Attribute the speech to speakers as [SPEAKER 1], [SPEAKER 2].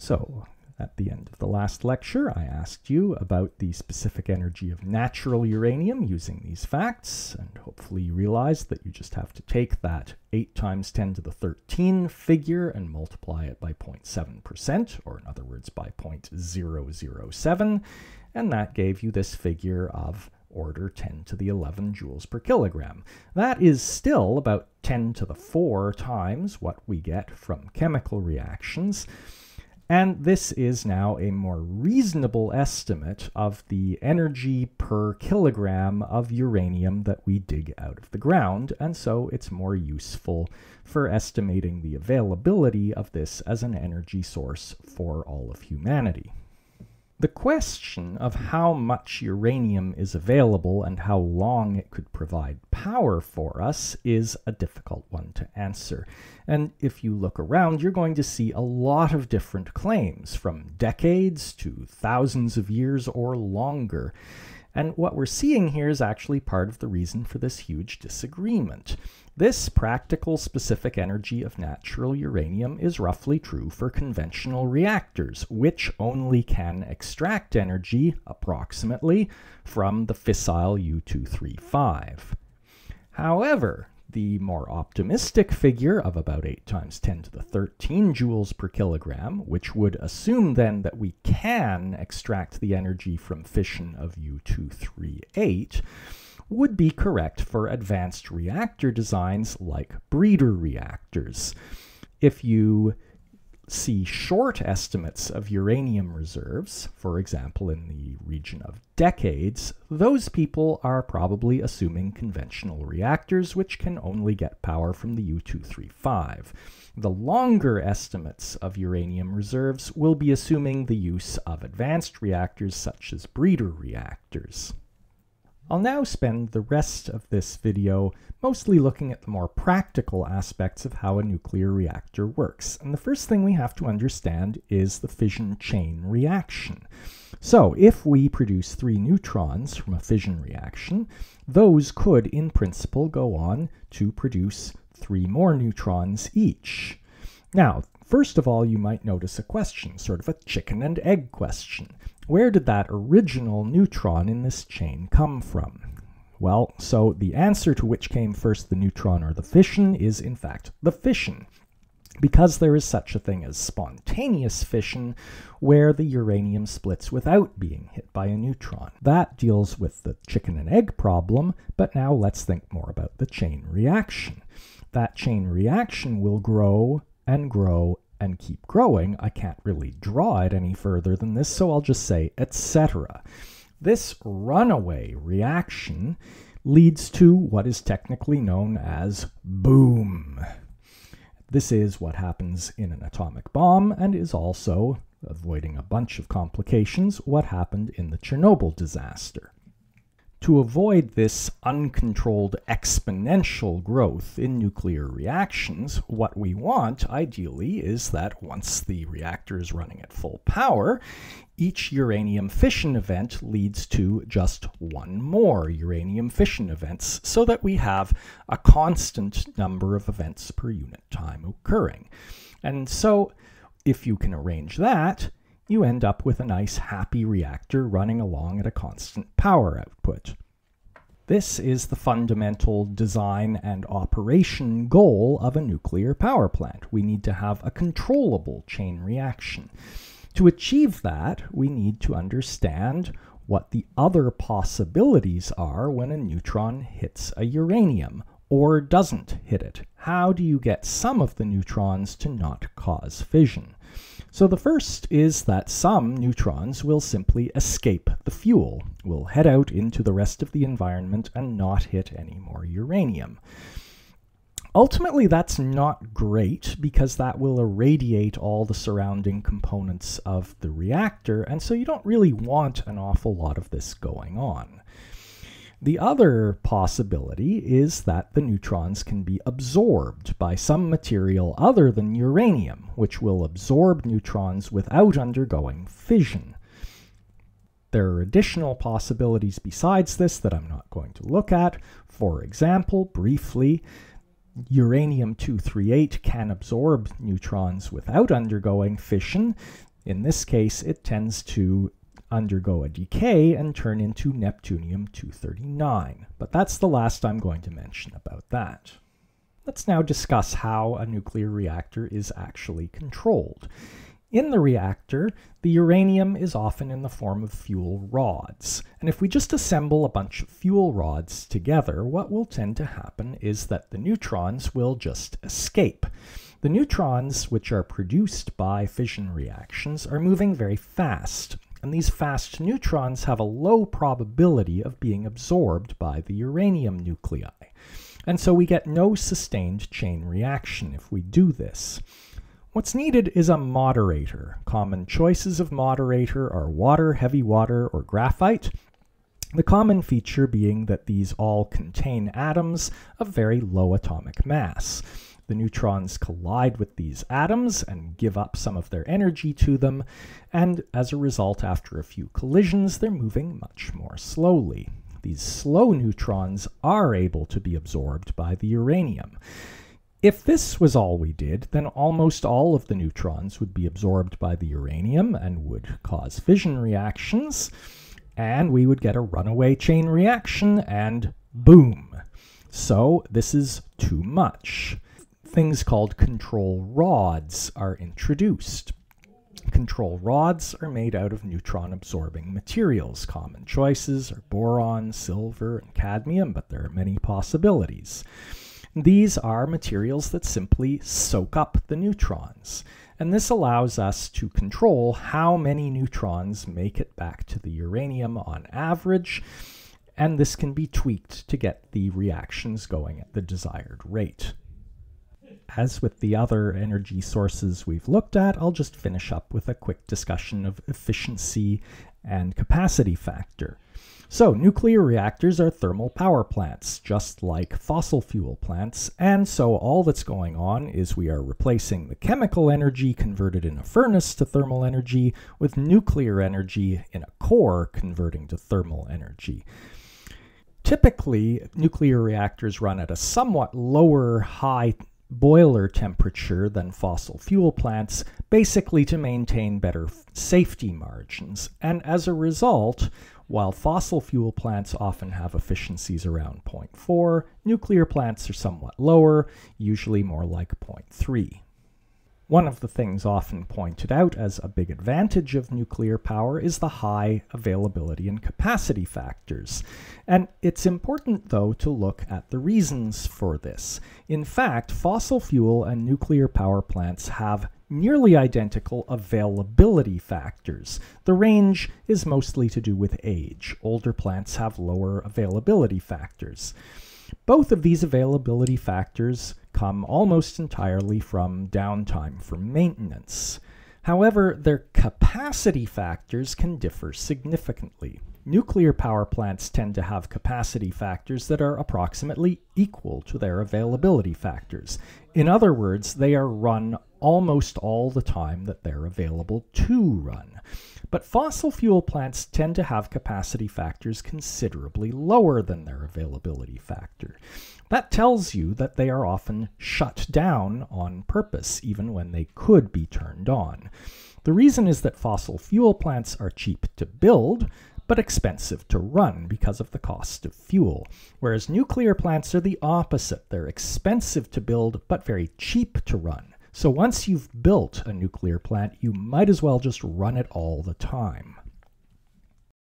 [SPEAKER 1] So, at the end of the last lecture, I asked you about the specific energy of natural uranium using these facts, and hopefully you realized that you just have to take that 8 times 10 to the 13 figure and multiply it by 0.7%, or in other words, by 0.007, and that gave you this figure of order 10 to the 11 joules per kilogram. That is still about 10 to the 4 times what we get from chemical reactions. And this is now a more reasonable estimate of the energy per kilogram of uranium that we dig out of the ground, and so it's more useful for estimating the availability of this as an energy source for all of humanity. The question of how much uranium is available and how long it could provide power for us is a difficult one to answer. And if you look around, you're going to see a lot of different claims, from decades to thousands of years or longer. And what we're seeing here is actually part of the reason for this huge disagreement. This practical specific energy of natural uranium is roughly true for conventional reactors, which only can extract energy, approximately, from the fissile U-235. However, the more optimistic figure of about 8 times 10 to the 13 joules per kilogram, which would assume then that we can extract the energy from fission of U-238, would be correct for advanced reactor designs like breeder reactors. If you see short estimates of uranium reserves, for example in the region of decades, those people are probably assuming conventional reactors which can only get power from the U-235. The longer estimates of uranium reserves will be assuming the use of advanced reactors such as breeder reactors. I'll now spend the rest of this video mostly looking at the more practical aspects of how a nuclear reactor works. And the first thing we have to understand is the fission chain reaction. So if we produce three neutrons from a fission reaction, those could, in principle, go on to produce three more neutrons each. Now, first of all, you might notice a question, sort of a chicken and egg question. Where did that original neutron in this chain come from? Well, so the answer to which came first, the neutron or the fission, is in fact the fission. Because there is such a thing as spontaneous fission, where the uranium splits without being hit by a neutron. That deals with the chicken and egg problem, but now let's think more about the chain reaction. That chain reaction will grow and grow and keep growing, I can't really draw it any further than this, so I'll just say etc. This runaway reaction leads to what is technically known as boom. This is what happens in an atomic bomb and is also, avoiding a bunch of complications, what happened in the Chernobyl disaster. To avoid this uncontrolled exponential growth in nuclear reactions, what we want, ideally, is that once the reactor is running at full power, each uranium fission event leads to just one more uranium fission events, so that we have a constant number of events per unit time occurring. And so, if you can arrange that, you end up with a nice happy reactor running along at a constant power output. This is the fundamental design and operation goal of a nuclear power plant. We need to have a controllable chain reaction. To achieve that, we need to understand what the other possibilities are when a neutron hits a uranium or doesn't hit it. How do you get some of the neutrons to not cause fission? So the first is that some neutrons will simply escape the fuel, will head out into the rest of the environment and not hit any more uranium. Ultimately, that's not great because that will irradiate all the surrounding components of the reactor, and so you don't really want an awful lot of this going on. The other possibility is that the neutrons can be absorbed by some material other than uranium, which will absorb neutrons without undergoing fission. There are additional possibilities besides this that I'm not going to look at. For example, briefly, uranium-238 can absorb neutrons without undergoing fission. In this case, it tends to undergo a decay and turn into Neptunium-239. But that's the last I'm going to mention about that. Let's now discuss how a nuclear reactor is actually controlled. In the reactor, the uranium is often in the form of fuel rods. And if we just assemble a bunch of fuel rods together, what will tend to happen is that the neutrons will just escape. The neutrons, which are produced by fission reactions, are moving very fast. And these fast neutrons have a low probability of being absorbed by the uranium nuclei. And so we get no sustained chain reaction if we do this. What's needed is a moderator. Common choices of moderator are water, heavy water, or graphite. The common feature being that these all contain atoms of very low atomic mass. The neutrons collide with these atoms and give up some of their energy to them, and as a result, after a few collisions, they're moving much more slowly. These slow neutrons are able to be absorbed by the uranium. If this was all we did, then almost all of the neutrons would be absorbed by the uranium and would cause fission reactions, and we would get a runaway chain reaction, and boom. So this is too much. Things called control rods are introduced. Control rods are made out of neutron absorbing materials. Common choices are boron, silver, and cadmium, but there are many possibilities. These are materials that simply soak up the neutrons. And this allows us to control how many neutrons make it back to the uranium on average. And this can be tweaked to get the reactions going at the desired rate. As with the other energy sources we've looked at, I'll just finish up with a quick discussion of efficiency and capacity factor. So, nuclear reactors are thermal power plants, just like fossil fuel plants, and so all that's going on is we are replacing the chemical energy converted in a furnace to thermal energy with nuclear energy in a core converting to thermal energy. Typically, nuclear reactors run at a somewhat lower high boiler temperature than fossil fuel plants, basically to maintain better safety margins. And as a result, while fossil fuel plants often have efficiencies around 0.4, nuclear plants are somewhat lower, usually more like 0.3. One of the things often pointed out as a big advantage of nuclear power is the high availability and capacity factors. And it's important, though, to look at the reasons for this. In fact, fossil fuel and nuclear power plants have nearly identical availability factors. The range is mostly to do with age. Older plants have lower availability factors. Both of these availability factors come almost entirely from downtime for maintenance. However, their capacity factors can differ significantly. Nuclear power plants tend to have capacity factors that are approximately equal to their availability factors. In other words, they are run almost all the time that they're available to run. But fossil fuel plants tend to have capacity factors considerably lower than their availability factor. That tells you that they are often shut down on purpose, even when they could be turned on. The reason is that fossil fuel plants are cheap to build, but expensive to run because of the cost of fuel. Whereas nuclear plants are the opposite. They're expensive to build, but very cheap to run. So once you've built a nuclear plant, you might as well just run it all the time.